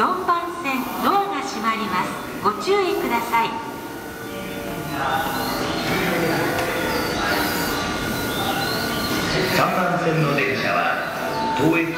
4番線ドアが閉まります。ご注意ください。3番線の電車は東越